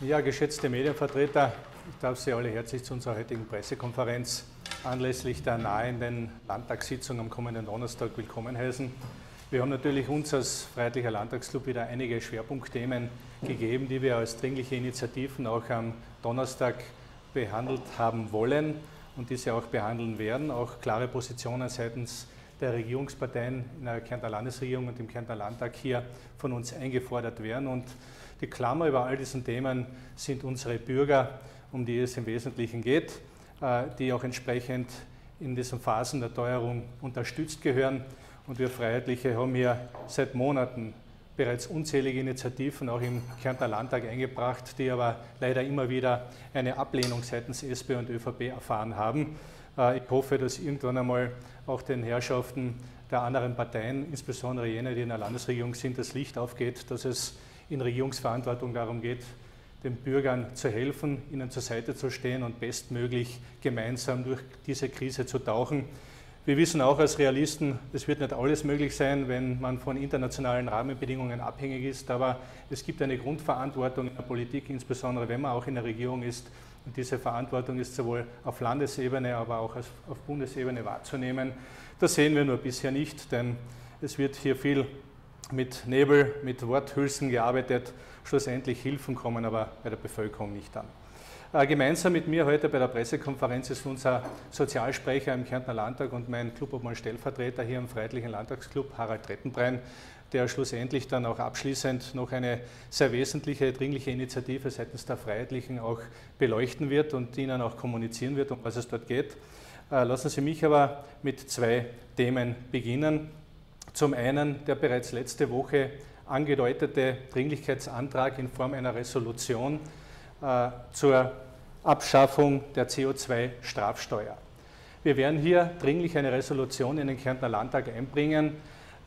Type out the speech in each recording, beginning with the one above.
Ja, geschätzte Medienvertreter, ich darf Sie alle herzlich zu unserer heutigen Pressekonferenz anlässlich der nahenden Landtagssitzung am kommenden Donnerstag willkommen heißen. Wir haben natürlich uns als Freiheitlicher Landtagsclub wieder einige Schwerpunktthemen gegeben, die wir als dringliche Initiativen auch am Donnerstag behandelt haben wollen und diese auch behandeln werden. Auch klare Positionen seitens der Regierungsparteien in der Kärntner Landesregierung und im Kärntner Landtag hier von uns eingefordert werden. Und die Klammer über all diesen Themen sind unsere Bürger, um die es im Wesentlichen geht, äh, die auch entsprechend in diesen Phasen der Teuerung unterstützt gehören. Und wir Freiheitliche haben hier seit Monaten bereits unzählige Initiativen auch im Kärntner Landtag eingebracht, die aber leider immer wieder eine Ablehnung seitens SP und ÖVP erfahren haben. Äh, ich hoffe, dass irgendwann einmal auch den Herrschaften der anderen Parteien, insbesondere jene, die in der Landesregierung sind, das Licht aufgeht, dass es in Regierungsverantwortung darum geht, den Bürgern zu helfen, ihnen zur Seite zu stehen und bestmöglich gemeinsam durch diese Krise zu tauchen. Wir wissen auch als Realisten, es wird nicht alles möglich sein, wenn man von internationalen Rahmenbedingungen abhängig ist, aber es gibt eine Grundverantwortung in der Politik, insbesondere wenn man auch in der Regierung ist. Und diese Verantwortung ist sowohl auf Landesebene, aber auch auf Bundesebene wahrzunehmen. Das sehen wir nur bisher nicht, denn es wird hier viel mit Nebel, mit Worthülsen gearbeitet. Schlussendlich Hilfen kommen aber bei der Bevölkerung nicht an. Äh, gemeinsam mit mir heute bei der Pressekonferenz ist unser Sozialsprecher im Kärntner Landtag und mein Clubobmann Stellvertreter hier im Freiheitlichen Landtagsclub, Harald Trettenbrein, der schlussendlich dann auch abschließend noch eine sehr wesentliche, dringliche Initiative seitens der Freiheitlichen auch beleuchten wird und Ihnen auch kommunizieren wird, um was es dort geht. Äh, lassen Sie mich aber mit zwei Themen beginnen. Zum einen der bereits letzte Woche angedeutete Dringlichkeitsantrag in Form einer Resolution äh, zur Abschaffung der CO2-Strafsteuer. Wir werden hier dringlich eine Resolution in den Kärntner Landtag einbringen,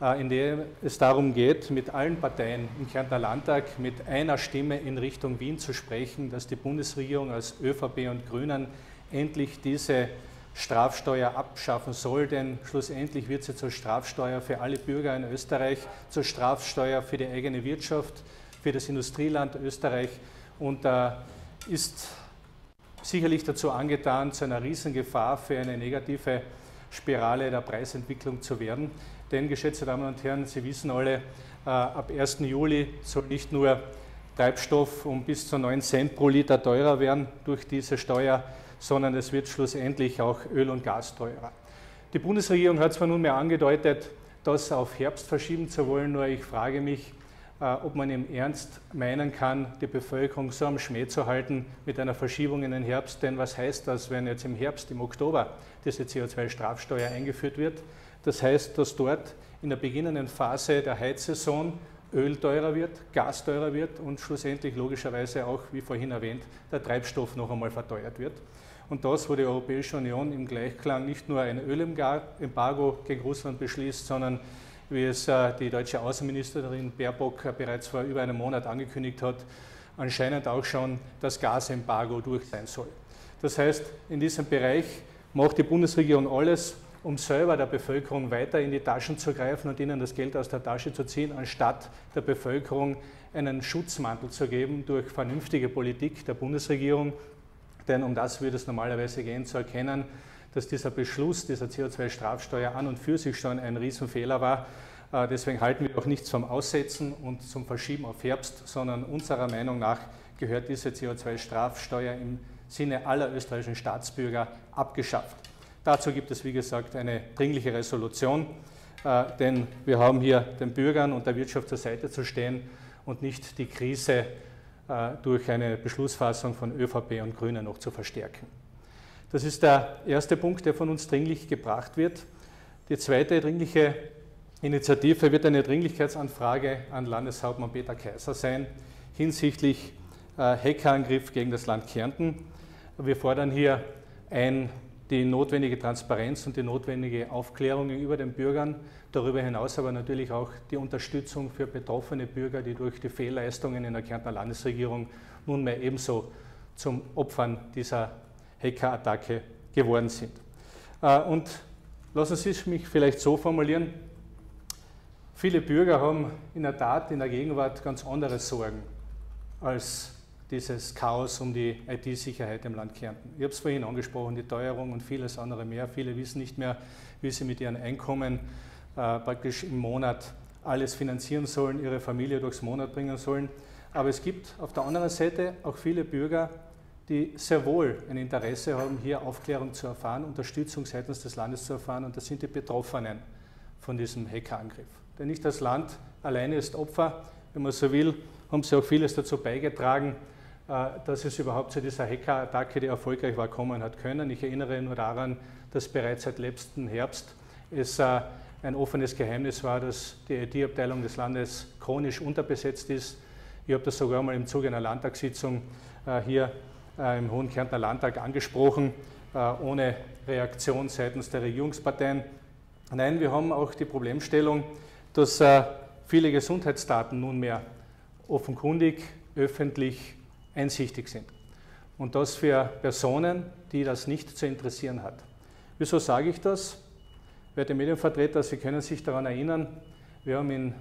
äh, in der es darum geht, mit allen Parteien im Kärntner Landtag mit einer Stimme in Richtung Wien zu sprechen, dass die Bundesregierung als ÖVP und Grünen endlich diese Strafsteuer abschaffen soll, denn schlussendlich wird sie zur Strafsteuer für alle Bürger in Österreich, zur Strafsteuer für die eigene Wirtschaft, für das Industrieland Österreich und äh, ist sicherlich dazu angetan, zu einer Riesengefahr für eine negative Spirale der Preisentwicklung zu werden. Denn, geschätzte Damen und Herren, Sie wissen alle, äh, ab 1. Juli soll nicht nur Treibstoff um bis zu 9 Cent pro Liter teurer werden durch diese Steuer, sondern es wird schlussendlich auch Öl und Gas teurer. Die Bundesregierung hat zwar nunmehr angedeutet, das auf Herbst verschieben zu wollen, nur ich frage mich, äh, ob man im Ernst meinen kann, die Bevölkerung so am Schmäh zu halten mit einer Verschiebung in den Herbst. Denn was heißt das, wenn jetzt im Herbst, im Oktober diese CO2-Strafsteuer eingeführt wird? Das heißt, dass dort in der beginnenden Phase der Heizsaison Öl teurer wird, Gas teurer wird und schlussendlich logischerweise auch, wie vorhin erwähnt, der Treibstoff noch einmal verteuert wird. Und das, wo die Europäische Union im Gleichklang nicht nur ein Ölembargo gegen Russland beschließt, sondern wie es äh, die deutsche Außenministerin Baerbock bereits vor über einem Monat angekündigt hat, anscheinend auch schon das Gasembargo durch sein soll. Das heißt, in diesem Bereich macht die Bundesregierung alles, um selber der Bevölkerung weiter in die Taschen zu greifen und ihnen das Geld aus der Tasche zu ziehen, anstatt der Bevölkerung einen Schutzmantel zu geben durch vernünftige Politik der Bundesregierung. Denn um das würde es normalerweise gehen, zu erkennen, dass dieser Beschluss dieser CO2-Strafsteuer an und für sich schon ein Riesenfehler war. Äh, deswegen halten wir auch nichts vom Aussetzen und zum Verschieben auf Herbst, sondern unserer Meinung nach gehört diese CO2-Strafsteuer im Sinne aller österreichischen Staatsbürger abgeschafft. Dazu gibt es, wie gesagt, eine dringliche Resolution, äh, denn wir haben hier den Bürgern und der Wirtschaft zur Seite zu stehen und nicht die Krise äh, durch eine Beschlussfassung von ÖVP und Grünen noch zu verstärken. Das ist der erste Punkt, der von uns dringlich gebracht wird. Die zweite dringliche Initiative wird eine Dringlichkeitsanfrage an Landeshauptmann Peter Kaiser sein hinsichtlich äh, Hackerangriff gegen das Land Kärnten. Wir fordern hier ein, die notwendige Transparenz und die notwendige Aufklärung gegenüber den Bürgern, darüber hinaus aber natürlich auch die Unterstützung für betroffene Bürger, die durch die Fehlleistungen in der Kärntner Landesregierung nunmehr ebenso zum Opfern dieser Hackerattacke geworden sind. Äh, und lassen Sie mich vielleicht so formulieren, viele Bürger haben in der Tat in der Gegenwart ganz andere Sorgen als dieses Chaos um die IT-Sicherheit im Land Kärnten. Ich habe es vorhin angesprochen, die Teuerung und vieles andere mehr. Viele wissen nicht mehr, wie sie mit ihren Einkommen äh, praktisch im Monat alles finanzieren sollen, ihre Familie durchs Monat bringen sollen. Aber es gibt auf der anderen Seite auch viele Bürger, die sehr wohl ein Interesse haben, hier Aufklärung zu erfahren, Unterstützung seitens des Landes zu erfahren. Und das sind die Betroffenen von diesem Hackerangriff. Denn nicht das Land alleine ist Opfer, wenn man so will, haben sie auch vieles dazu beigetragen, dass es überhaupt zu dieser Hackerattacke, die erfolgreich war, kommen hat können. Ich erinnere nur daran, dass bereits seit letzten Herbst es äh, ein offenes Geheimnis war, dass die IT-Abteilung des Landes chronisch unterbesetzt ist. Ich habe das sogar mal im Zuge einer Landtagssitzung äh, hier im Hohen Kärntner Landtag angesprochen, ohne Reaktion seitens der Regierungsparteien. Nein, wir haben auch die Problemstellung, dass viele Gesundheitsdaten nunmehr offenkundig öffentlich einsichtig sind. Und das für Personen, die das nicht zu interessieren hat. Wieso sage ich das? Werte Medienvertreter, Sie können sich daran erinnern, wir haben in,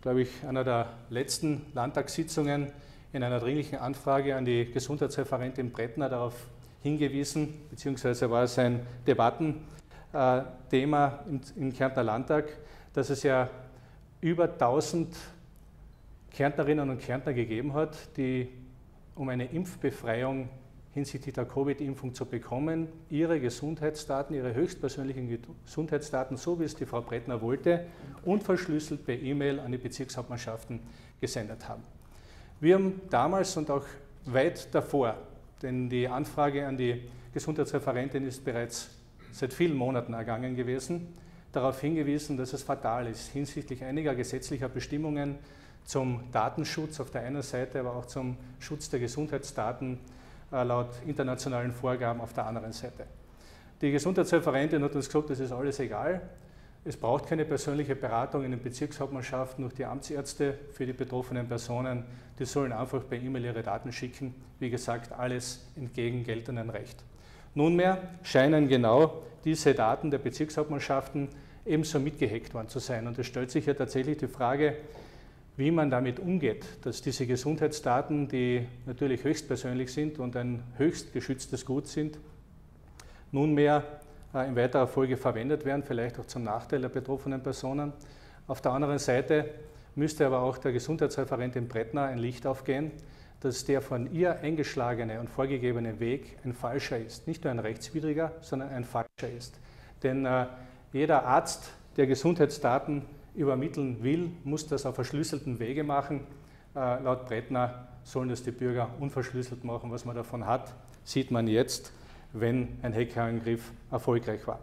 glaube ich, einer der letzten Landtagssitzungen in einer dringlichen Anfrage an die Gesundheitsreferentin Brettner darauf hingewiesen, beziehungsweise war es ein Debattenthema im Kärntner Landtag, dass es ja über 1000 Kärntnerinnen und Kärntner gegeben hat, die um eine Impfbefreiung hinsichtlich der Covid-Impfung zu bekommen, ihre Gesundheitsdaten, ihre höchstpersönlichen Gesundheitsdaten, so wie es die Frau Brettner wollte, unverschlüsselt per E-Mail an die Bezirkshauptmannschaften gesendet haben. Wir haben damals und auch weit davor, denn die Anfrage an die Gesundheitsreferentin ist bereits seit vielen Monaten ergangen gewesen, darauf hingewiesen, dass es fatal ist hinsichtlich einiger gesetzlicher Bestimmungen, zum Datenschutz auf der einen Seite, aber auch zum Schutz der Gesundheitsdaten äh, laut internationalen Vorgaben auf der anderen Seite. Die Gesundheitsreferentin hat uns gesagt, das ist alles egal. Es braucht keine persönliche Beratung in den Bezirkshauptmannschaften durch die Amtsärzte für die betroffenen Personen. Die sollen einfach per E-Mail ihre Daten schicken. Wie gesagt, alles entgegen geltenden Recht. Nunmehr scheinen genau diese Daten der Bezirkshauptmannschaften ebenso mitgehackt worden zu sein. Und es stellt sich ja tatsächlich die Frage, wie man damit umgeht, dass diese Gesundheitsdaten, die natürlich höchstpersönlich sind und ein höchst geschütztes Gut sind, nunmehr äh, in weiterer Folge verwendet werden, vielleicht auch zum Nachteil der betroffenen Personen. Auf der anderen Seite müsste aber auch der Gesundheitsreferentin Brettner ein Licht aufgehen, dass der von ihr eingeschlagene und vorgegebene Weg ein falscher ist. Nicht nur ein rechtswidriger, sondern ein falscher ist. Denn äh, jeder Arzt, der Gesundheitsdaten übermitteln will, muss das auf verschlüsselten Wege machen. Äh, laut Brettner sollen das die Bürger unverschlüsselt machen. Was man davon hat, sieht man jetzt, wenn ein Hackerangriff erfolgreich war.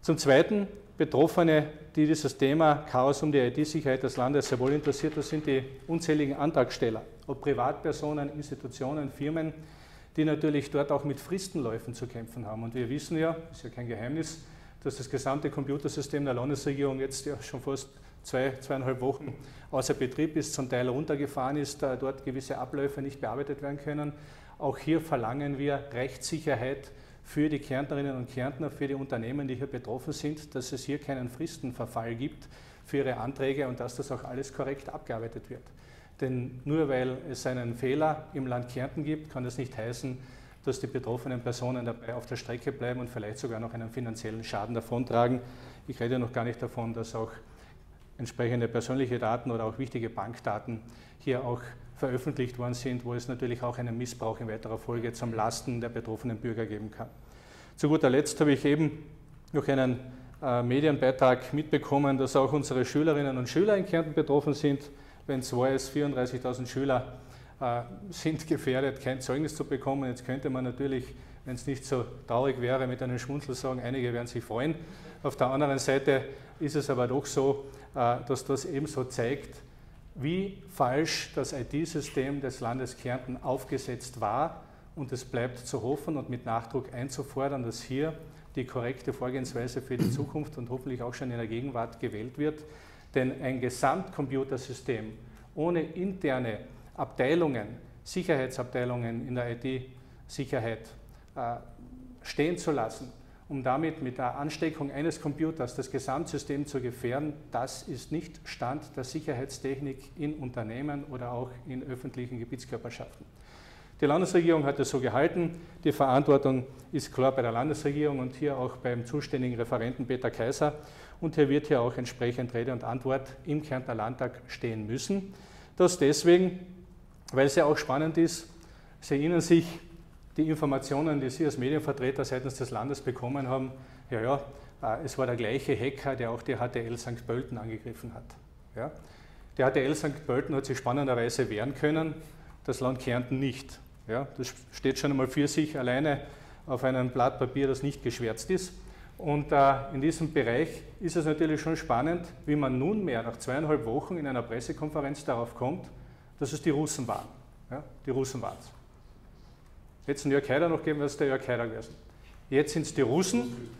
Zum Zweiten, Betroffene, die dieses Thema Chaos um die IT-Sicherheit des Landes sehr wohl interessiert, das sind die unzähligen Antragsteller, ob Privatpersonen, Institutionen, Firmen, die natürlich dort auch mit Fristenläufen zu kämpfen haben. Und wir wissen ja, ist ja kein Geheimnis, dass das gesamte Computersystem der Landesregierung jetzt ja schon fast zwei, zweieinhalb Wochen außer Betrieb ist, zum Teil runtergefahren ist, da dort gewisse Abläufe nicht bearbeitet werden können. Auch hier verlangen wir Rechtssicherheit für die Kärntnerinnen und Kärntner, für die Unternehmen, die hier betroffen sind, dass es hier keinen Fristenverfall gibt für ihre Anträge und dass das auch alles korrekt abgearbeitet wird. Denn nur weil es einen Fehler im Land Kärnten gibt, kann das nicht heißen, dass die betroffenen Personen dabei auf der Strecke bleiben und vielleicht sogar noch einen finanziellen Schaden davontragen. Ich rede noch gar nicht davon, dass auch entsprechende persönliche Daten oder auch wichtige Bankdaten hier auch veröffentlicht worden sind, wo es natürlich auch einen Missbrauch in weiterer Folge zum Lasten der betroffenen Bürger geben kann. Zu guter Letzt habe ich eben noch einen äh, Medienbeitrag mitbekommen, dass auch unsere Schülerinnen und Schüler in Kärnten betroffen sind. Wenn es war, es 34.000 Schüler sind gefährdet, kein Zeugnis zu bekommen. Jetzt könnte man natürlich, wenn es nicht so traurig wäre, mit einem Schmunzel sagen, einige werden sich freuen. Auf der anderen Seite ist es aber doch so, äh, dass das ebenso zeigt, wie falsch das IT-System des Landes Kärnten aufgesetzt war. Und es bleibt zu hoffen und mit Nachdruck einzufordern, dass hier die korrekte Vorgehensweise für die Zukunft und hoffentlich auch schon in der Gegenwart gewählt wird. Denn ein Gesamtcomputersystem ohne interne Abteilungen, Sicherheitsabteilungen in der IT-Sicherheit äh, stehen zu lassen, um damit mit der Ansteckung eines Computers das Gesamtsystem zu gefährden, das ist nicht Stand der Sicherheitstechnik in Unternehmen oder auch in öffentlichen Gebietskörperschaften. Die Landesregierung hat es so gehalten. Die Verantwortung ist klar bei der Landesregierung und hier auch beim zuständigen Referenten Peter Kaiser. Und hier wird hier auch entsprechend Rede und Antwort im Kärntner Landtag stehen müssen. Das deswegen, weil es ja auch spannend ist, Sie erinnern sich, die Informationen, die Sie als Medienvertreter seitens des Landes bekommen haben, ja, ja, äh, es war der gleiche Hacker, der auch die HTL St. Pölten angegriffen hat. Ja? Der HTL St. Pölten hat sich spannenderweise wehren können, das Land Kärnten nicht. Ja? Das steht schon einmal für sich alleine auf einem Blatt Papier, das nicht geschwärzt ist. Und äh, in diesem Bereich ist es natürlich schon spannend, wie man nunmehr nach zweieinhalb Wochen in einer Pressekonferenz darauf kommt, dass es die Russen waren. Ja? Die Russen waren es. Hätte es einen Jörg Haider noch gegeben, wäre es der Jörg Haider gewesen. Jetzt sind es die Russen,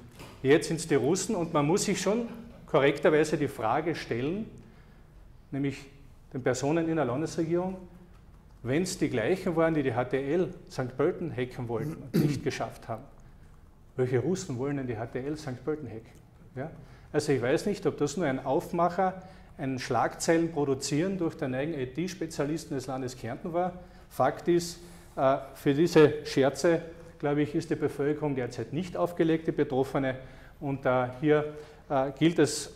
jetzt sind es die Russen und man muss sich schon korrekterweise die Frage stellen, nämlich den Personen in der Landesregierung, wenn es die gleichen waren, die die HTL St. Pölten hacken wollten und nicht geschafft haben, welche Russen wollen denn die HTL St. Pölten hacken? Ja? Also ich weiß nicht, ob das nur ein Aufmacher, ein Schlagzeilen produzieren durch den eigenen IT-Spezialisten des Landes Kärnten war. Fakt ist, äh, für diese Scherze, glaube ich, ist die Bevölkerung derzeit nicht aufgelegt, die Betroffene. Und hier äh, gilt es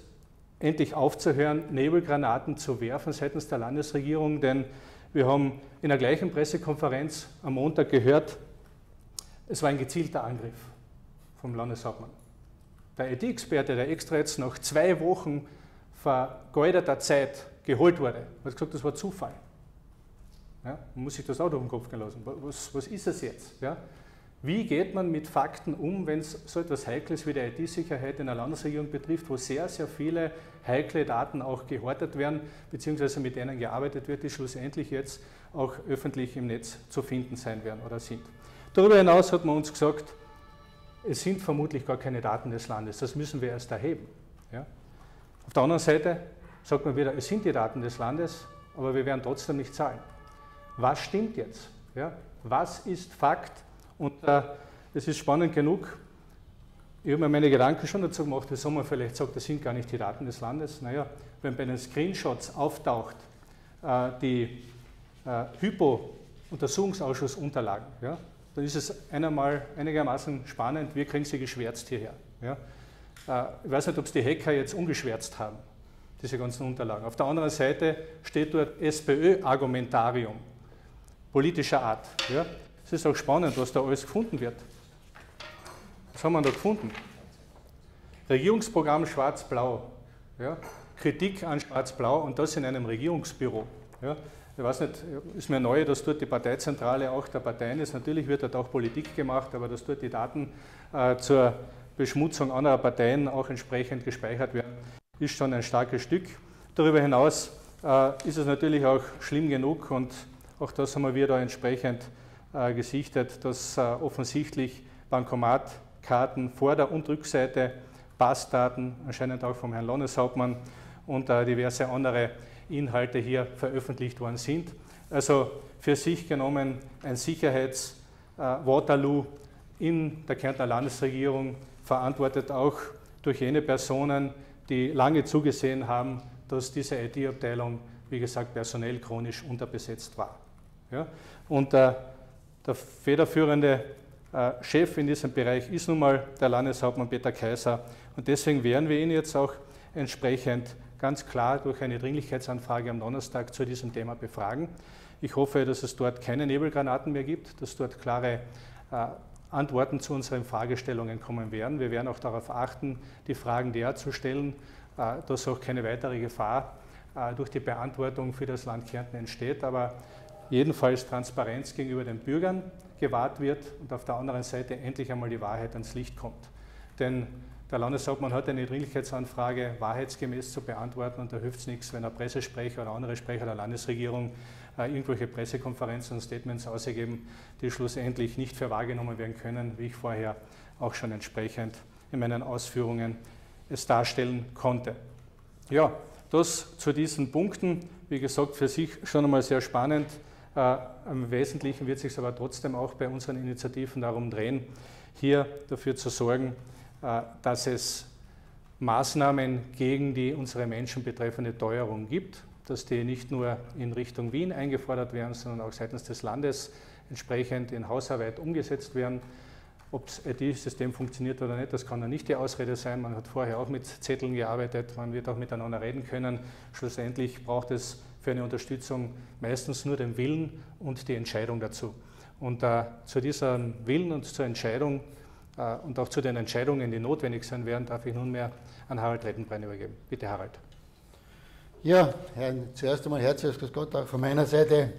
endlich aufzuhören, Nebelgranaten zu werfen seitens der Landesregierung, denn wir haben in der gleichen Pressekonferenz am Montag gehört, es war ein gezielter Angriff vom Landeshauptmann. Der IT-Experte, der extra jetzt nach zwei Wochen vergeudeter Zeit geholt wurde, hat gesagt, das war Zufall. Ja, man muss sich das auch durch den Kopf gehen lassen. Was, was ist es jetzt? Ja? Wie geht man mit Fakten um, wenn es so etwas Heikles wie die IT-Sicherheit in der Landesregierung betrifft, wo sehr, sehr viele heikle Daten auch gehortet werden, beziehungsweise mit denen gearbeitet wird, die schlussendlich jetzt auch öffentlich im Netz zu finden sein werden oder sind. Darüber hinaus hat man uns gesagt, es sind vermutlich gar keine Daten des Landes, das müssen wir erst erheben. Ja? Auf der anderen Seite sagt man wieder, es sind die Daten des Landes, aber wir werden trotzdem nicht zahlen was stimmt jetzt? Ja? Was ist Fakt? Und äh, es ist spannend genug, ich habe mir meine Gedanken schon dazu gemacht, wieso man vielleicht sagt, das sind gar nicht die Daten des Landes. Naja, wenn bei den Screenshots auftaucht, äh, die äh, Hypo-Untersuchungsausschussunterlagen, ja, dann ist es einmal einigermaßen spannend, wir kriegen sie geschwärzt hierher. Ja. Äh, ich weiß nicht, ob es die Hacker jetzt ungeschwärzt haben, diese ganzen Unterlagen. Auf der anderen Seite steht dort SPÖ-Argumentarium politischer Art. Ja? Es ist auch spannend, was da alles gefunden wird. Was haben wir da gefunden? Regierungsprogramm Schwarz-Blau. Ja? Kritik an Schwarz-Blau und das in einem Regierungsbüro. Ja? Ich weiß nicht, ist mir neu, dass dort die Parteizentrale auch der Parteien ist. Natürlich wird dort auch Politik gemacht, aber dass dort die Daten äh, zur Beschmutzung anderer Parteien auch entsprechend gespeichert werden, ist schon ein starkes Stück. Darüber hinaus äh, ist es natürlich auch schlimm genug und auch das haben wir wieder entsprechend äh, gesichtet, dass äh, offensichtlich Bankomatkarten Vorder- und Rückseite, Passdaten, anscheinend auch vom Herrn Landeshauptmann und äh, diverse andere Inhalte hier veröffentlicht worden sind. Also für sich genommen ein Sicherheits-Waterloo äh, in der Kärntner Landesregierung, verantwortet auch durch jene Personen, die lange zugesehen haben, dass diese IT-Abteilung, wie gesagt, personell chronisch unterbesetzt war. Ja? Und äh, der federführende äh, Chef in diesem Bereich ist nun mal der Landeshauptmann Peter Kaiser. Und deswegen werden wir ihn jetzt auch entsprechend ganz klar durch eine Dringlichkeitsanfrage am Donnerstag zu diesem Thema befragen. Ich hoffe, dass es dort keine Nebelgranaten mehr gibt, dass dort klare äh, Antworten zu unseren Fragestellungen kommen werden. Wir werden auch darauf achten, die Fragen derart zu stellen, äh, dass auch keine weitere Gefahr äh, durch die Beantwortung für das Land Kärnten entsteht. Aber jedenfalls Transparenz gegenüber den Bürgern gewahrt wird und auf der anderen Seite endlich einmal die Wahrheit ans Licht kommt. Denn der Landeshauptmann hat eine Dringlichkeitsanfrage wahrheitsgemäß zu beantworten und da hilft es nichts, wenn ein Pressesprecher oder andere Sprecher der Landesregierung irgendwelche Pressekonferenzen und Statements ausgeben, die schlussendlich nicht für wahrgenommen werden können, wie ich vorher auch schon entsprechend in meinen Ausführungen es darstellen konnte. Ja, das zu diesen Punkten, wie gesagt, für sich schon einmal sehr spannend. Äh, Im Wesentlichen wird es sich aber trotzdem auch bei unseren Initiativen darum drehen, hier dafür zu sorgen, äh, dass es Maßnahmen gegen die unsere Menschen betreffende Teuerung gibt, dass die nicht nur in Richtung Wien eingefordert werden, sondern auch seitens des Landes entsprechend in Hausarbeit umgesetzt werden. Ob das IT-System funktioniert oder nicht, das kann ja nicht die Ausrede sein. Man hat vorher auch mit Zetteln gearbeitet, man wird auch miteinander reden können. Schlussendlich braucht es für eine Unterstützung meistens nur den Willen und die Entscheidung dazu. Und äh, zu diesem Willen und zur Entscheidung äh, und auch zu den Entscheidungen, die notwendig sein werden, darf ich nunmehr an Harald Rettenbrenn übergeben. Bitte, Harald. Ja, Herr, zuerst einmal herzliches Grüß Gott auch von meiner Seite.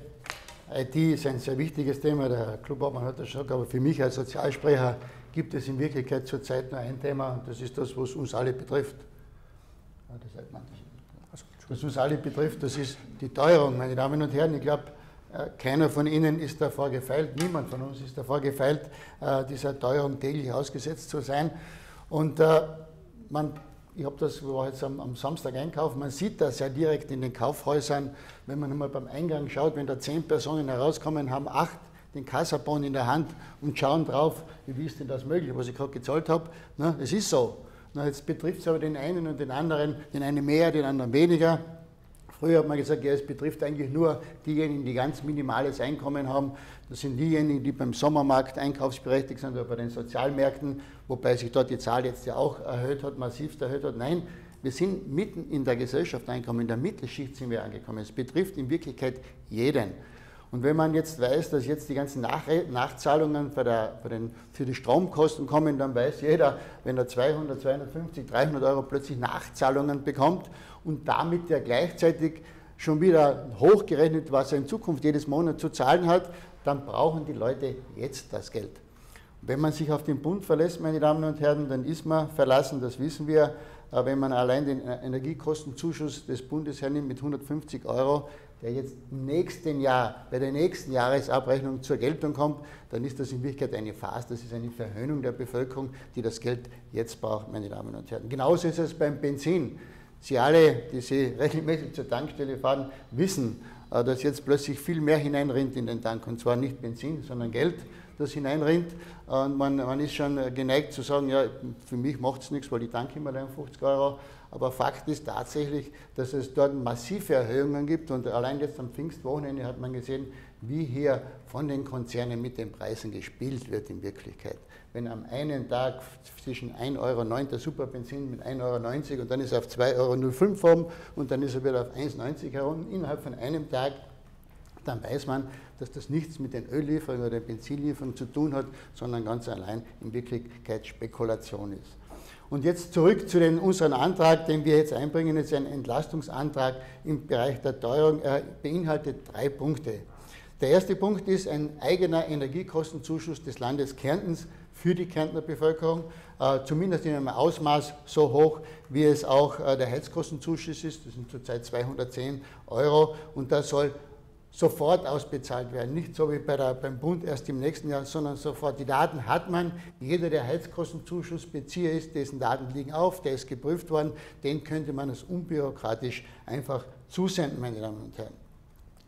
IT ist ein sehr wichtiges Thema, der Klubobmann hat das schon gesagt, aber für mich als Sozialsprecher gibt es in Wirklichkeit zurzeit nur ein Thema und das ist das, was uns alle betrifft. Was uns alle betrifft, das ist die Teuerung, meine Damen und Herren. Ich glaube, äh, keiner von Ihnen ist davor gefeilt, niemand von uns ist davor gefeilt, äh, dieser Teuerung täglich ausgesetzt zu sein. Und äh, man ich habe das, war jetzt am, am, Samstag einkaufen, man sieht das ja direkt in den Kaufhäusern, wenn man einmal beim Eingang schaut, wenn da zehn Personen herauskommen, haben acht den Kassabon in der Hand und schauen drauf, wie ist denn das möglich, was ich gerade gezahlt habe. Na, es ist so. Na, jetzt betrifft es aber den einen und den anderen, den einen mehr, den anderen weniger. Früher hat man gesagt, ja, es betrifft eigentlich nur diejenigen, die ganz minimales Einkommen haben. Das sind diejenigen, die beim Sommermarkt einkaufsberechtigt sind oder bei den Sozialmärkten, wobei sich dort die Zahl jetzt ja auch erhöht hat, massivst erhöht hat. Nein, wir sind mitten in der Gesellschaft angekommen, in der Mittelschicht sind wir angekommen. Es betrifft in Wirklichkeit jeden. Und wenn man jetzt weiß, dass jetzt die ganzen Nach Nachzahlungen für, der, für, den, für, die Stromkosten kommen, dann weiß jeder, wenn er 200, 250, 300 Euro plötzlich Nachzahlungen bekommt und damit ja gleichzeitig schon wieder hochgerechnet, was er in Zukunft jedes Monat zu zahlen hat, dann brauchen die Leute jetzt das Geld. Wenn man sich auf den Bund verlässt, meine Damen und Herren, dann ist man verlassen, das wissen wir. Wenn man allein den Energiekostenzuschuss des Bundes hernimmt mit 150 Euro, der jetzt im nächsten Jahr, bei der nächsten Jahresabrechnung zur Geltung kommt, dann ist das in Wirklichkeit eine Farce, das ist eine Verhöhnung der Bevölkerung, die das Geld jetzt braucht, meine Damen und Herren. Genauso ist es beim Benzin. Sie alle, die Sie regelmäßig zur Tankstelle fahren, wissen, äh, dass jetzt plötzlich viel mehr hineinrinnt in den Tank. Und zwar nicht Benzin, sondern Geld, das hineinrinnt. Und man, man ist schon geneigt zu sagen, ja, für mich macht es nichts, weil ich tanke immer 50 Euro. Aber Fakt ist tatsächlich, dass es dort massive Erhöhungen gibt. Und allein jetzt am Pfingstwochenende hat man gesehen, wie hier von den Konzernen mit den Preisen gespielt wird in Wirklichkeit. Wenn am einen Tag zwischen 1,09 Euro der Superbenzin mit 1,90 Euro und dann ist er auf 2,05 Euro oben und dann ist er wieder auf 1,90 herum, innerhalb von einem Tag, dann weiß man, dass das nichts mit den Öllieferungen oder den Benzinlieferungen zu tun hat, sondern ganz allein in Wirklichkeit Spekulation ist. Und jetzt zurück zu den, unserem Antrag, den wir jetzt einbringen. Das ist ein Entlastungsantrag im Bereich der Teuerung. Er beinhaltet drei Punkte. Der erste Punkt ist ein eigener Energiekostenzuschuss des Landes Kärntens für die Kärntner Bevölkerung, äh, zumindest in einem Ausmaß so hoch, wie es auch äh, der Heizkostenzuschuss ist. Das sind zurzeit 210 Euro und das soll sofort ausbezahlt werden. Nicht so wie bei der, beim Bund erst im nächsten Jahr, sondern sofort. Die Daten hat man. Jeder, der Heizkostenzuschussbezieher ist, dessen Daten liegen auf, der ist geprüft worden, den könnte man es unbürokratisch einfach zusenden, meine Damen und Herren.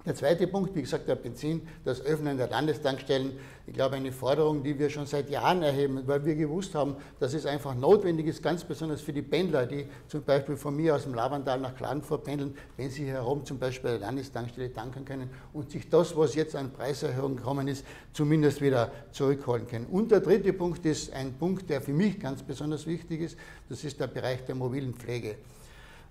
Der zweite Punkt, wie gesagt, der Benzin, das Öffnen der Landestankstellen. Ich glaube, eine Forderung, die wir schon seit Jahren erheben, weil wir gewusst haben, dass es einfach notwendig ist, ganz besonders für die Pendler, die zum Beispiel von mir aus dem Lavandal nach Klagenfurt pendeln, wenn sie herum zum Beispiel der Landestankstelle tanken können und sich das, was jetzt an Preiserhöhungen gekommen ist, zumindest wieder zurückholen können. Und der dritte Punkt ist ein Punkt, der für mich ganz besonders wichtig ist, das ist der Bereich der mobilen Pflege.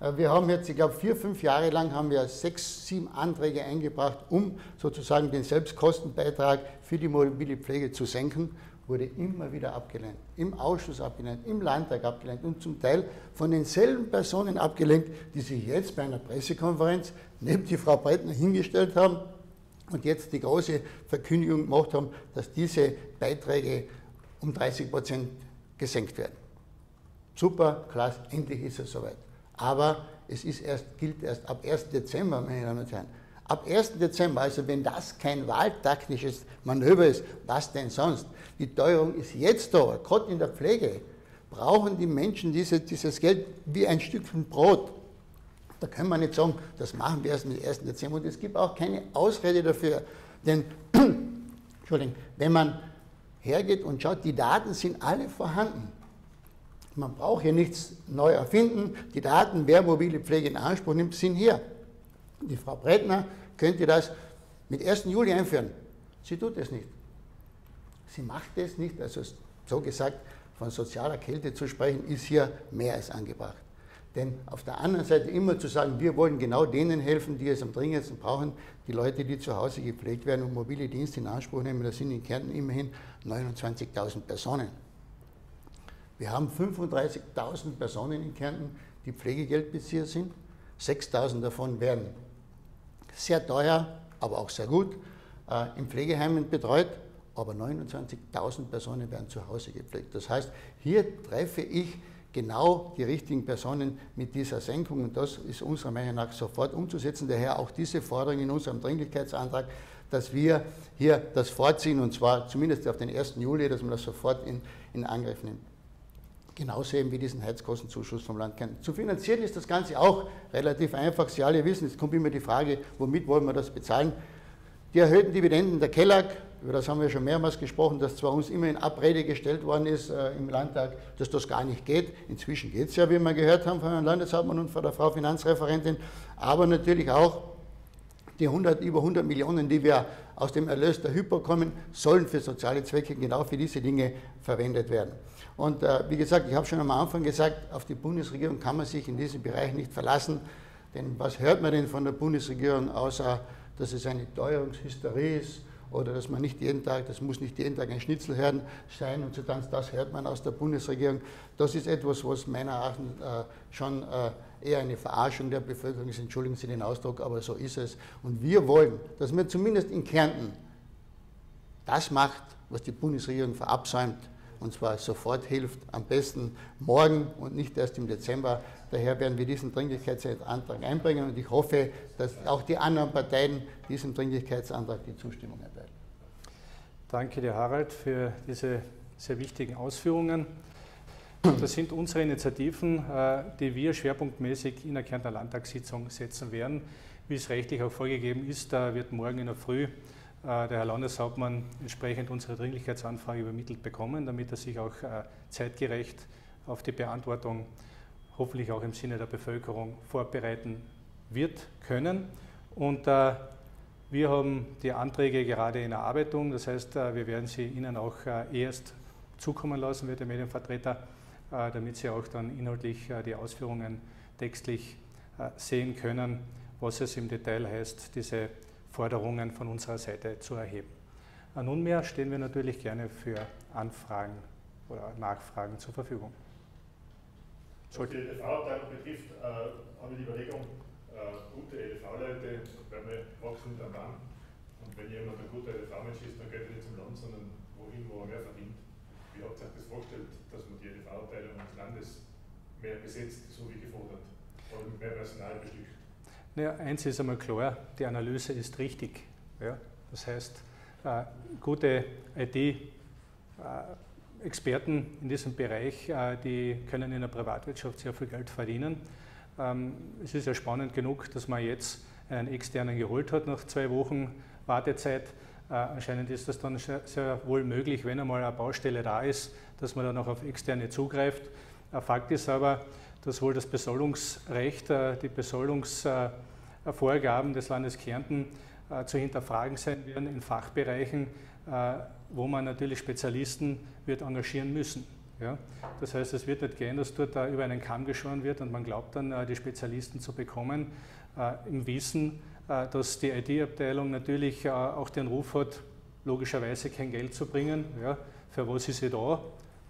Äh, wir haben jetzt, ich glaube, vier, fünf Jahre lang haben wir sechs, sieben Anträge eingebracht, um sozusagen den Selbstkostenbeitrag für die mobile Pflege zu senken. Wurde immer wieder abgelehnt. Im Ausschuss abgelehnt, im Landtag abgelehnt und zum Teil von denselben Personen abgelehnt, die sich jetzt bei einer Pressekonferenz neben die Frau Breitner hingestellt haben und jetzt die große Verkündigung gemacht haben, dass diese Beiträge um 30 Prozent gesenkt werden. Super, klasse, endlich ist es soweit. Aber es ist erst, gilt erst ab 1. Dezember, meine Damen und Herren. Ab 1. Dezember, also wenn das kein wahltaktisches Manöver ist, was denn sonst? Die Teuerung ist jetzt da, gerade in der Pflege. Brauchen die Menschen diese, dieses Geld wie ein Stückchen Brot? Da können wir nicht sagen, das machen wir erst mit 1. Dezember. Und es gibt auch keine Ausrede dafür. Denn, Entschuldigung, wenn man hergeht und schaut, die Daten sind alle vorhanden. Man braucht hier nichts neu erfinden. Die Daten, wer mobile Pflege in Anspruch nimmt, sind hier. Die Frau Breitner könnte das mit 1. Juli einführen. Sie tut es nicht. Sie macht es nicht, also so gesagt, von sozialer Kälte zu sprechen, ist hier mehr als angebracht. Denn auf der anderen Seite immer zu sagen, wir wollen genau denen helfen, die es am dringendsten brauchen, die Leute, die zu Hause gepflegt werden und mobile Dienste in Anspruch nehmen, das sind in Kärnten immerhin 29.000 Personen. Wir haben 35.000 Personen in Kärnten, die Pflegegeldbezieher sind. 6.000 davon werden sehr teuer, aber auch sehr gut äh, in Pflegeheimen betreut aber 29.000 Personen werden zu Hause gepflegt. Das heißt, hier treffe ich genau die richtigen Personen mit dieser Senkung und das ist unserer Meinung nach sofort umzusetzen. Daher auch diese Forderung in unserem Dringlichkeitsantrag, dass wir hier das vorziehen und zwar zumindest auf den 1. Juli, dass man das sofort in, in Angriff nimmt. Genauso eben wie diesen Heizkostenzuschuss vom Land Kärnten. Zu finanzieren ist das Ganze auch relativ einfach. Sie alle wissen, es kommt immer die Frage, womit wollen wir das bezahlen? Die erhöhten Dividenden der Kellag, über das haben wir schon mehrmals gesprochen, dass zwar uns immer in Abrede gestellt worden ist äh, im Landtag, dass das gar nicht geht. Inzwischen geht es ja, wie wir gehört haben von Herrn Landeshauptmann und von der Frau Finanzreferentin, aber natürlich auch die 100, über 100 Millionen, die wir aus dem Erlös der Hypo kommen, sollen für soziale Zwecke genau für diese Dinge verwendet werden. Und äh, wie gesagt, ich habe schon am Anfang gesagt, auf die Bundesregierung kann man sich in diesem Bereich nicht verlassen. Denn was hört man denn von der Bundesregierung, außer dass es eine Teuerungshysterie ist oder dass man nicht jeden Tag, das muss nicht jeden Tag ein Schnitzelherden sein und so dann, das hört man aus der Bundesregierung. Das ist etwas, was meiner Erachtens äh, schon äh, eher eine Verarschung der Bevölkerung ist, entschuldigen Sie den Ausdruck, aber so ist es. Und wir wollen, dass man zumindest in Kärnten das macht, was die Bundesregierung verabsäumt, und zwar sofort hilft, am besten morgen und nicht erst im Dezember. Daher werden wir diesen Dringlichkeitsantrag einbringen und ich hoffe, dass auch die anderen Parteien diesem Dringlichkeitsantrag die Zustimmung erteilen. Danke dir, Harald, für diese sehr wichtigen Ausführungen. Das sind unsere Initiativen, äh, die wir schwerpunktmäßig in der Kärntner Landtagssitzung setzen werden. Wie es rechtlich auch vorgegeben ist, da wird morgen in der Früh äh, der Herr Landeshauptmann entsprechend unsere Dringlichkeitsanfrage übermittelt bekommen, damit er sich auch äh, zeitgerecht auf die Beantwortung hoffentlich auch im Sinne der Bevölkerung vorbereiten wird können. Und äh, wir haben die Anträge gerade in Erarbeitung, das heißt, wir werden sie Ihnen auch erst zukommen lassen, wird der Medienvertreter, damit Sie auch dann inhaltlich äh, die Ausführungen textlich äh, sehen können, was es im Detail heißt, diese Forderungen von unserer Seite zu erheben. Nunmehr stehen wir natürlich gerne für Anfragen oder Nachfragen zur Verfügung. Was die EDV-Abteilung betrifft, äh, habe ich die Überlegung, äh, gute EDV-Leute werden wir wachsen und dann. Und wenn jemand ein guter EDV-Mensch ist, dann geht er nicht zum Land, sondern wohin, wo er mehr verdient. Ihr euch das vorgestellt, dass man die EDV-Abteilung des Landes mehr besetzt, so wie gefordert? Oder mit mehr Personal bestückt? Naja, eins ist einmal klar, die Analyse ist richtig. Ja? Das heißt, äh, gute IT- äh, in diesem Bereich, äh, die können in der Privatwirtschaft sehr viel Geld verdienen. Ähm, es ist ja spannend genug, dass man jetzt einen externen geholt hat nach zwei Wochen Wartezeit. Äh, anscheinend ist das dann sehr wohl möglich, wenn einmal eine Baustelle da ist, dass man dann auch auf externe zugreift. Fakt ist aber, dass wohl das Besoldungsrecht, äh, die Besoldungsvorgaben des Landes Kärnten zu hinterfragen sein werden in Fachbereichen, wo man natürlich Spezialisten wird engagieren müssen. Ja? Das heißt, es wird nicht gehen, dass dort über einen Kamm geschoren wird und man glaubt dann, die Spezialisten zu bekommen, im Wissen, dass die IT-Abteilung natürlich auch den Ruf hat, logischerweise kein Geld zu bringen. Ja? Für was ist sie da?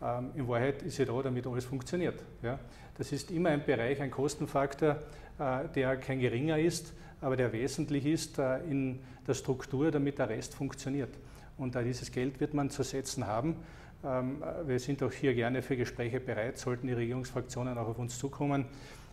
Ähm, in Wahrheit ist sie da, damit alles funktioniert. Ja? Das ist immer ein Bereich, ein Kostenfaktor, der kein geringer ist, aber der wesentlich ist in der Struktur, damit der Rest funktioniert. Und dieses Geld wird man zu setzen haben. Ähm, wir sind auch hier gerne für Gespräche bereit, sollten die Regierungsfraktionen auch auf uns zukommen.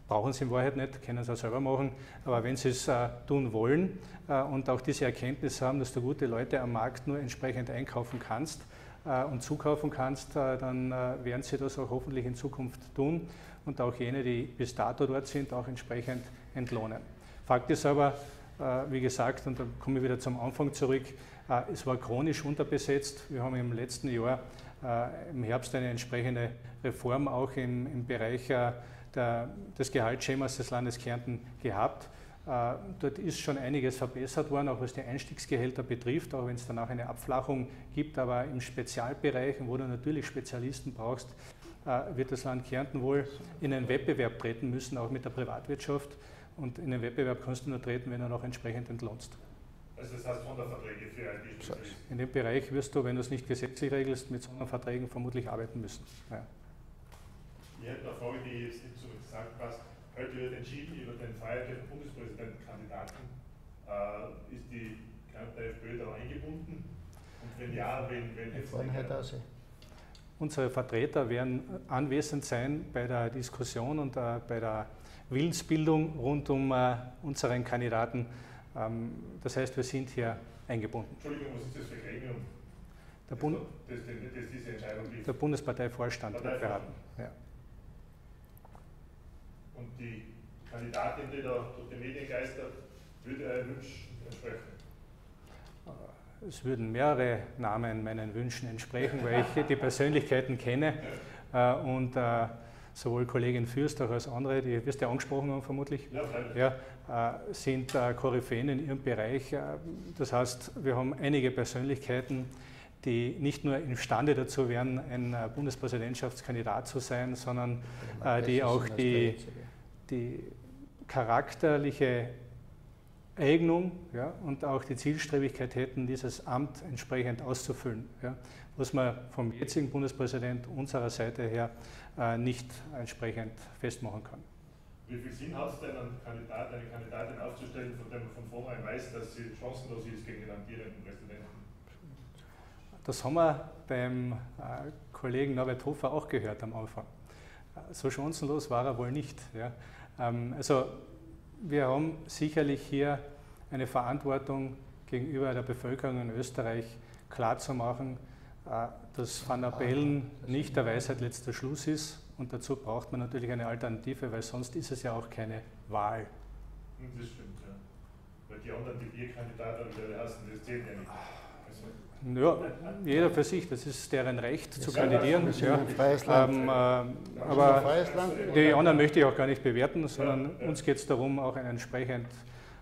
Brauchen sie in Wahrheit nicht, können sie auch selber machen. Aber wenn sie es äh, tun wollen äh, und auch diese Erkenntnis haben, dass du gute Leute am Markt nur entsprechend einkaufen kannst äh, und zukaufen kannst, dann werden sie das auch hoffentlich in Zukunft tun und auch jene, die bis dato dort sind, auch entsprechend entlohnen. Fakt ist aber, wie gesagt, und da komme ich wieder zum Anfang zurück, äh, es war chronisch unterbesetzt. Wir haben im letzten Jahr äh, im Herbst eine entsprechende Reform auch im, im Bereich äh, der, des Gehaltsschemas des Landes Kärnten gehabt. Äh, dort ist schon einiges verbessert worden, auch was die Einstiegsgehälter betrifft, auch wenn es danach eine Abflachung gibt. Aber im Spezialbereich, wo du natürlich Spezialisten brauchst, äh, wird das Land Kärnten wohl in einen Wettbewerb treten müssen, auch mit der Privatwirtschaft. Und in den Wettbewerb kannst du nur treten, wenn du noch entsprechend entlohnst. Also das heißt Sonderverträge für IT-Spezialisten? In dem Bereich wirst du, wenn du es nicht gesetzlich regelst, mit Sonderverträgen vermutlich arbeiten müssen. Ja. Ich hätte eine Frage, die jetzt nicht so gesagt passt. Heute wird entschieden über den feierlichen Bundespräsidentenkandidaten. Äh, ist die Kärntner FPÖ da eingebunden? Und wenn ja, wenn, wenn jetzt nicht? Unsere Vertreter werden anwesend sein bei der Diskussion und uh, bei der Willensbildung rund um uh, unseren Kandidaten. Ähm, das heißt, wir sind hier eingebunden. Entschuldigung, was ist das für Gremium? Der, Bund das, das, das diese Entscheidung der Bundesparteivorstand wird beraten. Ja. Und die Kandidatin, die da durch die Medien geistert, würde Ihren Wünschen entsprechen? Es würden mehrere Namen meinen Wünschen entsprechen, weil ich die Persönlichkeiten kenne äh, und äh, sowohl Kollegin Fürst als auch andere, die wirst du ja angesprochen haben vermutlich, ja, ja, äh, sind Koryphäen in ihrem Bereich. Das heißt, wir haben einige Persönlichkeiten, die nicht nur imstande dazu wären, ein Bundespräsidentschaftskandidat zu sein, sondern die auch die, die charakterliche Eignung ja, und auch die Zielstrebigkeit hätten, dieses Amt entsprechend auszufüllen, ja, was man vom jetzigen Bundespräsident unserer Seite her äh, nicht entsprechend festmachen kann. Wie viel Sinn hat es denn, einen Kandidat, eine Kandidatin aufzustellen, von der man von vornherein weiß, dass sie chancenlos ist gegen den amtierenden Präsidenten? Das haben wir beim äh, Kollegen Norbert Hofer auch gehört am Anfang. So chancenlos war er wohl nicht. Ja. Ähm, also wir haben sicherlich hier eine Verantwortung gegenüber der Bevölkerung in Österreich klarzumachen, äh, dass Van der Bellen nicht der Weisheit letzter Schluss ist und dazu braucht man natürlich eine Alternative, weil sonst ist es ja auch keine Wahl. Das stimmt, ja. Weil die anderen, die Bierkandidaten, die heißen, das zählt ja nicht. Ja, jeder für sich, das ist deren Recht zu kandidieren. Ja. Ähm, äh, aber die anderen möchte ich auch gar nicht bewerten, sondern uns geht es darum, auch einen entsprechend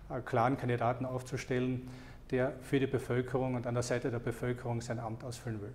äh, klaren Kandidaten aufzustellen, der für die Bevölkerung und an der Seite der Bevölkerung sein Amt ausfüllen will.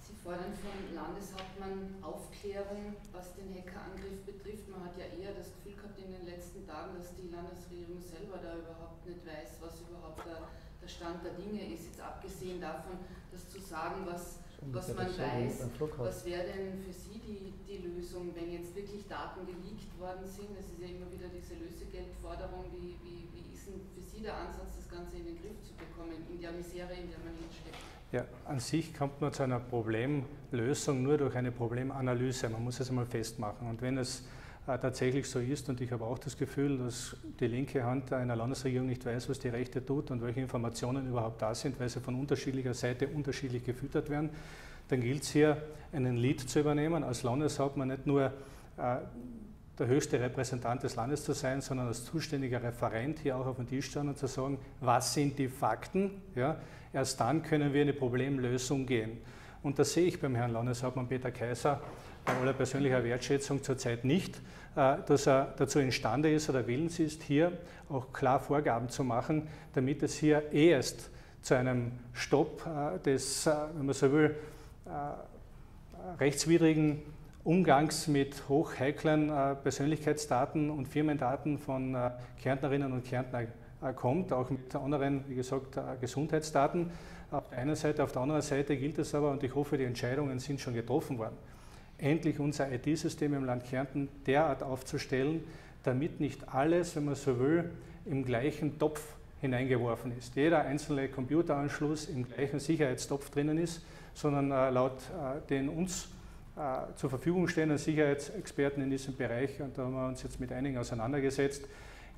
Sie fordern vom Landeshauptmann Aufklärung, was den Hackerangriff betrifft. Man hat ja eher das Gefühl gehabt in den letzten Tagen, dass die Landesregierung selber da überhaupt nicht weiß, was überhaupt der, der Stand der Dinge ist. Jetzt abgesehen davon, das zu sagen, was, was man weiß, was wäre denn für Sie die, die Lösung, wenn jetzt wirklich Daten geleakt worden sind? Das ist ja immer wieder diese Lösegeldforderung. Wie, wie, wie ist denn für Sie der Ansatz, das Ganze in den Griff zu bekommen, in der Misere, in der man hinsteckt? Ja, an sich kommt man zu einer Problemlösung nur durch eine Problemanalyse. Man muss es einmal festmachen. Und wenn es tatsächlich so ist, und ich habe auch das Gefühl, dass die linke Hand einer Landesregierung nicht weiß, was die Rechte tut und welche Informationen überhaupt da sind, weil sie von unterschiedlicher Seite unterschiedlich gefüttert werden, dann gilt es hier, einen Lead zu übernehmen, als Landeshauptmann nicht nur äh, der höchste Repräsentant des Landes zu sein, sondern als zuständiger Referent hier auch auf den Tisch stehen und zu sagen, was sind die Fakten. Ja? Erst dann können wir in eine Problemlösung gehen. Und das sehe ich beim Herrn Landeshauptmann Peter Kaiser bei aller persönlicher Wertschätzung zurzeit nicht, äh, dass er dazu imstande ist oder willens ist, hier auch klar Vorgaben zu machen, damit es hier erst zu einem Stopp äh, des, äh, wenn man so will, rechtswidrigen Umgangs mit hochheiklen Persönlichkeitsdaten und Firmendaten von Kärntnerinnen und Kärntner kommt, auch mit anderen, wie gesagt, Gesundheitsdaten. Auf der einen Seite, auf der anderen Seite gilt es aber, und ich hoffe, die Entscheidungen sind schon getroffen worden, endlich unser IT-System im Land Kärnten derart aufzustellen, damit nicht alles, wenn man so will, im gleichen Topf hineingeworfen ist. Jeder einzelne Computeranschluss im gleichen Sicherheitstopf drinnen ist, sondern äh, laut äh, den uns äh, zur Verfügung stehenden Sicherheitsexperten in diesem Bereich, und da haben wir uns jetzt mit einigen auseinandergesetzt,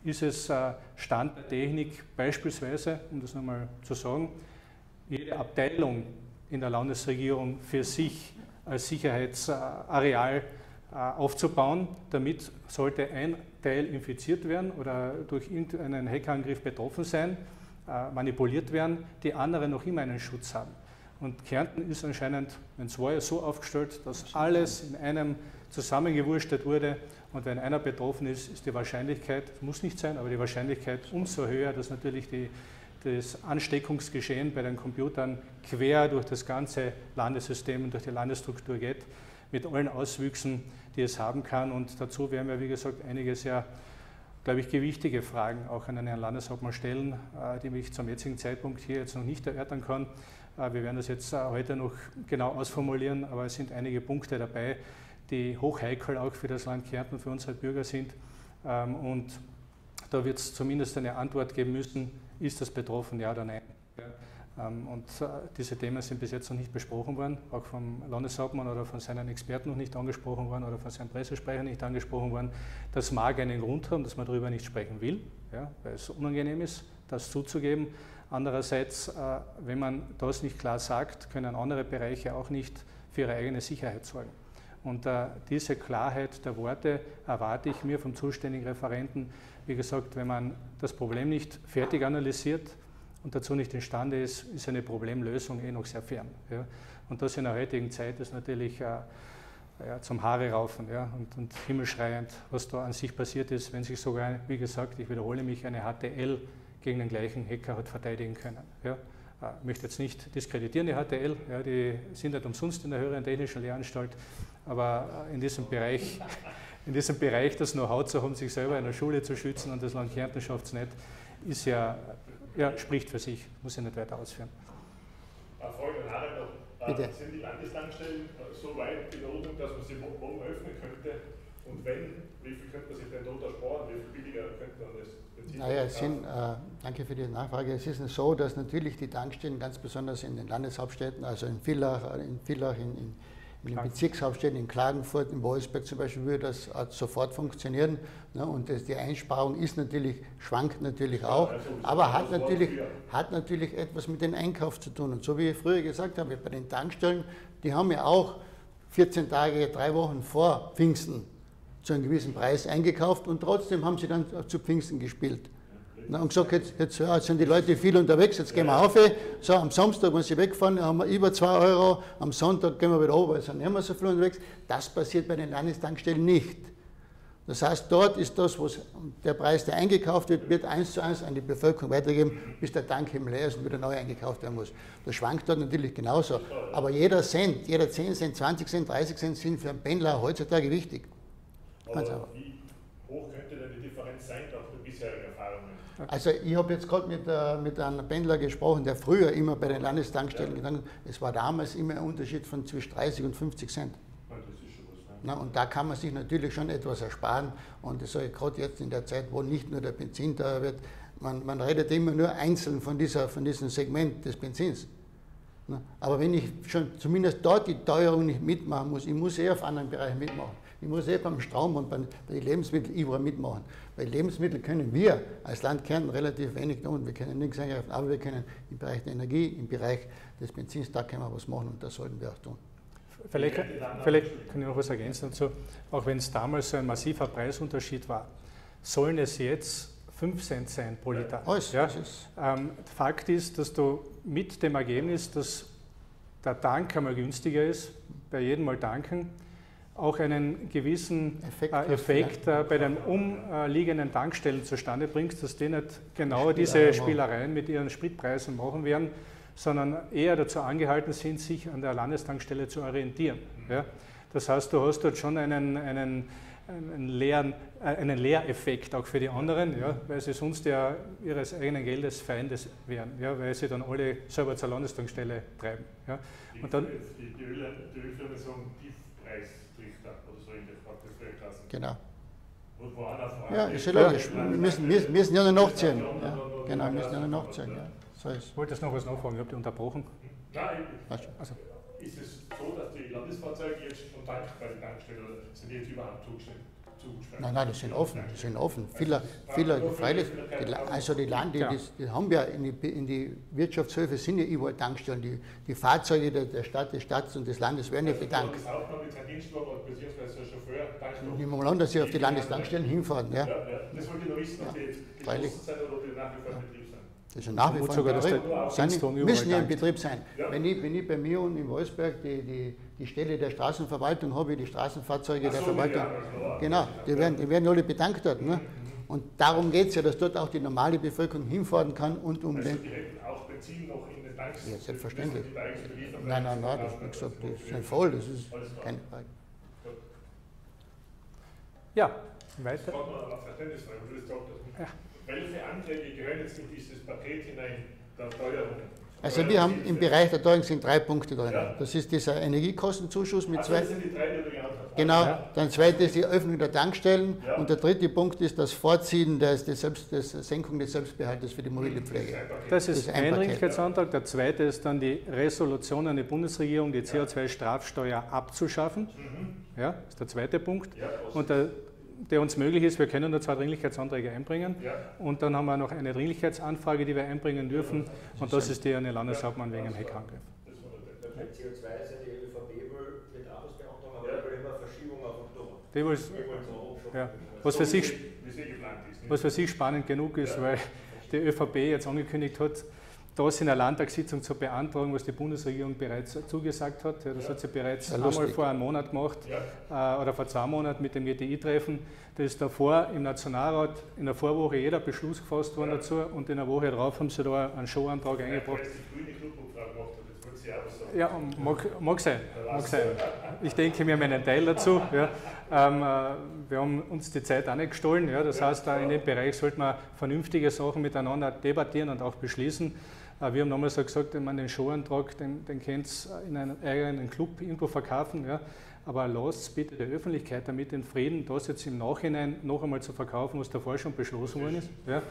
ist es Stand der Technik beispielsweise, um das nochmal zu sagen, jede Abteilung in der Landesregierung für sich als Sicherheitsareal äh, aufzubauen. Damit sollte ein Teil infiziert werden oder durch irgendeinen Hackerangriff betroffen sein, äh, manipuliert werden, die anderen noch immer einen Schutz haben. Und Kärnten ist anscheinend, wenn es war, ja so aufgestellt, dass alles in einem zusammengewurstet wurde. Und wenn einer betroffen ist, ist die Wahrscheinlichkeit, muss nicht sein, aber die Wahrscheinlichkeit umso höher, dass natürlich die, das Ansteckungsgeschehen bei den Computern quer durch das ganze Landessystem und durch die Landesstruktur geht, mit allen Auswüchsen, die es haben kann. Und dazu werden wir, wie gesagt, einige sehr, glaube ich, gewichtige Fragen auch an den Herrn Landeshauptmann stellen, äh, die ich zum jetzigen Zeitpunkt hier jetzt noch nicht erörtern kann. Äh, wir werden das jetzt äh, heute noch genau ausformulieren, aber es sind einige Punkte dabei, die hochheikel auch für das Land Kärnten und für unsere Bürger sind. Ähm, und da wird es zumindest eine Antwort geben müssen, ist das betroffen, ja oder nein. Ähm, und äh, diese Themen sind bis jetzt noch nicht besprochen worden, auch vom Landeshauptmann oder von seinen Experten noch nicht angesprochen worden oder von seinem Pressesprecher nicht angesprochen worden. Das mag einen Grund haben, dass man darüber nicht sprechen will, ja, weil es unangenehm ist, das zuzugeben. Andererseits, äh, wenn man das nicht klar sagt, können andere Bereiche auch nicht für ihre eigene Sicherheit sorgen. Und äh, diese Klarheit der Worte erwarte ich mir vom zuständigen Referenten. Wie gesagt, wenn man das Problem nicht fertig analysiert und dazu nicht imstande ist, ist eine Problemlösung eh noch sehr fern. Ja. Und das in der heutigen Zeit ist natürlich äh, ja, zum Haare raufen ja, und, und himmelschreiend, was da an sich passiert ist, wenn sich sogar, wie gesagt, ich wiederhole mich, eine HTL gegen den gleichen Hacker hat verteidigen können. Ja. Ich möchte jetzt nicht diskreditieren die HTL, ja, die sind nicht umsonst in der höheren technischen Lehranstalt, aber in diesem Bereich, in diesem Bereich das Know-how zu haben, sich selber in der Schule zu schützen und das Land Kärnten schafft es nicht, ist ja, ja, spricht für sich, muss ich nicht weiter ausführen. Eine Frage nachher noch. Bitte. Sind die Landestankstellen so weit in Ordnung, dass man sie morgen öffnen könnte? Und wenn, wie viel könnte man sich denn dort ersparen? Wie viel billiger könnte man das Benzin Naja, es sind, äh, danke für die Nachfrage. Es ist so, dass natürlich die Tankstellen, ganz besonders in den Landeshauptstädten, also in Villach, in, Villach, in, in in den Bezirkshauptstädten, in Klagenfurt, in Wolfsburg zum Beispiel, würde das sofort funktionieren. Ne? Und das, die Einsparung ist natürlich, schwankt natürlich auch, also aber hat natürlich, hat natürlich etwas mit dem Einkauf zu tun. Und so wie ich früher gesagt habe, bei den Tankstellen, die haben ja auch 14 Tage, drei Wochen vor Pfingsten zu einem gewissen Preis eingekauft und trotzdem haben sie dann zu Pfingsten gespielt. Und gesagt, jetzt, jetzt, ja, jetzt sind die Leute viel unterwegs, jetzt gehen wir auf. So, am Samstag, wenn sie wegfahren, haben wir über 2 Euro, am Sonntag gehen wir wieder runter, sind nicht mehr so viel unterwegs. Das passiert bei den Landestankstellen nicht. Das heißt, dort ist das, was der Preis, der eingekauft wird, wird eins zu eins an die Bevölkerung weitergegeben, bis der Tank im leer ist und wieder neu eingekauft werden muss. Das schwankt dort natürlich genauso. Aber jeder Cent, jeder 10 Cent, 20 Cent, 30 Cent sind für einen Pendler heutzutage wichtig. Ganz Aber wie hoch könnte denn die Differenz sein nach den bisherigen Erfahrungen? Also ich habe jetzt gerade mit, äh, mit einem Pendler gesprochen, der früher immer bei den Landestankstellen ja. gegangen Es war damals immer ein Unterschied von zwischen 30 und 50 Cent. Ja, das ist schon was, Na, und da kann man sich natürlich schon etwas ersparen. Und das sage ich gerade jetzt in der Zeit, wo nicht nur der Benzin teuer wird, man, man redet immer nur einzeln von, dieser, von diesem Segment des Benzins. Aber wenn ich schon zumindest dort die Teuerung nicht mitmachen muss, ich muss eher auf anderen Bereichen mitmachen. Ich muss eh beim Strom und bei den Lebensmitteln überall mitmachen. Bei Lebensmitteln können wir als Land Kärnten relativ wenig tun. Wir können nichts eingreifen, aber wir können im Bereich der Energie, im Bereich des Benzins, da können wir was machen und das sollten wir auch tun. Vielleicht, vielleicht kann ich noch was ergänzen dazu. Auch wenn es damals so ein massiver Preisunterschied war, sollen es jetzt 5 Cent sein pro Liter. Ja? Ähm, Fakt ist, dass du mit dem Ergebnis, dass der Tank einmal günstiger ist, bei jedem Mal tanken, auch einen gewissen Effekt, äh, Effekt äh, bei den umliegenden Tankstellen zustande bringst, dass die nicht genau diese Spielereien mit ihren Spritpreisen machen werden, sondern eher dazu angehalten sind, sich an der Landestankstelle zu orientieren. Ja? Das heißt, du hast dort schon einen, einen, einen, leeren, äh, einen Lehreffekt auch für die anderen, ja? weil sie sonst ja ihres eigenen Geldes Feindes wären, ja? weil sie dann alle selber zur Landestankstelle treiben. Ja? Und dann, die, die, Öl, die Ölfirmen sagen Tiefpreis. Genau. Ja, ist ja logisch. Wir müssen, wir müssen ja noch nachziehen. Ja, genau, wir müssen ja noch nachziehen. Ja. So ist. Ich wollte jetzt noch was nachfragen, ich habe dich unterbrochen. Nein, also. ist es so, dass die Landesfahrzeuge jetzt schon Tank bei den Tankstellen oder sind die jetzt überhaupt zugestellt? Nein, nein, die sind offen, die sind offen. Viele, viele, freilich, die, also die Land, die, die, die, haben ja in die, in die Wirtschaftshöfe sind ja überall Tankstellen. Die, die Fahrzeuge der, der Stadt, des Stadts und des Landes werden ja bedankt. Das auch noch mit Dienstwagen bzw. Chauffeur. Nehmen wir an, dass sie auf die Landestankstellen hinfahren. Ja, ja, ja. das wollte ich noch wissen, ob die, die sind oder ob die nach wie vor. Das ist nach wie vor sogar, ein dass Betrieb. der müssen ja überall im. Betrieb sein. Wenn, ich, wenn ich bei mir und in Wolfsberg die, die, die Stelle der Straßenverwaltung habe, die Straßenfahrzeuge der so, Verwaltung, ja, genau, die werden, die werden alle bedankt dort. Ne? Und darum geht es ja, dass dort auch die normale Bevölkerung hinfahren kann und um Also den. auch Benzin noch in den Tanks. Ja, selbstverständlich. Nein, nein, nein, das, wie gesagt, die sind voll, das ist keine Frage. Ja, weiter. Eine Verständnisfrage. Dass- welche Anträge gehören jetzt in dieses Paket hinein der Teuerung? Also wir haben im Bereich der Teuerung sind drei Punkte drin. Ja. Das ist dieser Energiekostenzuschuss mit Also zwei. das sind die drei, die du. Genau, Ja. dann zweite ist die Öffnung der Tankstellen Ja. und der dritte Punkt ist das Vorziehen des, des, Selbst, des Senkung des Selbstbehaltes für die mobile Pflege. Das Das ist ist ein ein. Der zweite ist dann die Resolution an die Bundesregierung, die CO2-Strafsteuer abzuschaffen. Ja, ist der zweite Punkt. Und der, der uns möglich ist, wir können da zwei Dringlichkeitsanträge einbringen. Ja. Und dann haben wir noch eine Dringlichkeitsanfrage, die wir einbringen dürfen. Und das ist die an den Landeshauptmann wegen dem Heckangriff. Das war der- der- Bei CO2 ist ja die ÖVP will mit Abschlussbeantragung, aber die will immer Verschiebung auf Oktober. Die hochschoben. ja, was, für sich, was für sich spannend genug ist, weil die ÖVP jetzt angekündigt hat, das in einer Landtagssitzung zu beantragen, was die Bundesregierung bereits zugesagt hat. Ja, Das hat sie bereits Ja, einmal lustig. vor einem Monat gemacht Ja. äh, oder vor zwei Monaten mit dem GTI-Treffen. Da ist davor im Nationalrat in der Vorwoche jeder Beschluss gefasst worden dazu und in der Woche darauf haben sie da einen Showantrag eingebracht. Ja, mag, mag sein, mag sein. Ich denke, wir haben einen Teil dazu. Ja. Ähm, äh, wir haben uns die Zeit auch nicht gestohlen. Ja. Das heißt, auch in dem Bereich sollte man vernünftige Sachen miteinander debattieren und auch beschließen. Äh, wir haben damals auch gesagt, wenn man den Showantrag, den, den könnt ihr in einem eigenen Club irgendwo verkaufen. Ja. Aber lasst bitte der Öffentlichkeit damit den Frieden, das jetzt im Nachhinein noch einmal zu verkaufen, was davor schon beschlossen worden ist. Ja.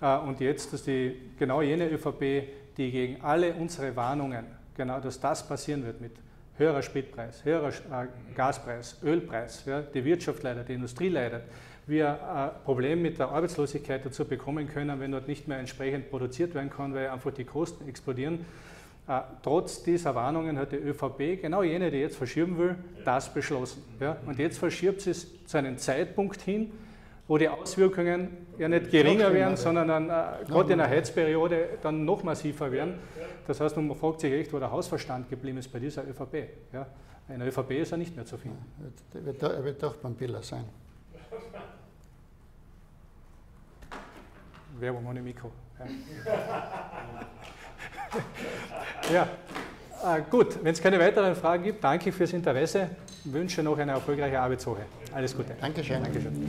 Äh, Und jetzt, dass die genau jene ÖVP, die gegen alle unsere Warnungen, genau, dass das passieren wird mit höherer Spritpreis, höherer äh, Gaspreis, Ölpreis, ja, die Wirtschaft leidet, die Industrie leidet, wir ein Problem mit der Arbeitslosigkeit dazu bekommen können, wenn dort nicht mehr entsprechend produziert werden kann, weil einfach die Kosten explodieren. Äh, Trotz dieser Warnungen hat die ÖVP, genau jene, die jetzt verschieben will, das beschlossen. Ja? Und jetzt verschiebt sie es zu einem Zeitpunkt hin, wo die Auswirkungen ja nicht geringer werden, sondern dann äh, gerade in der Heizperiode dann noch massiver werden. Das heißt, man fragt sich echt, wo der Hausverstand geblieben ist bei dieser ÖVP. Ja? Eine ÖVP ist ja nicht mehr zu finden. Er wird, er wird doch beim Biller sein. Werbung ohne Mikro. Ja, ja. Äh, gut, wenn es keine weiteren Fragen gibt, danke fürs Interesse. Wünsche noch eine erfolgreiche Arbeitswoche. Alles Gute. Dankeschön. Dankeschön.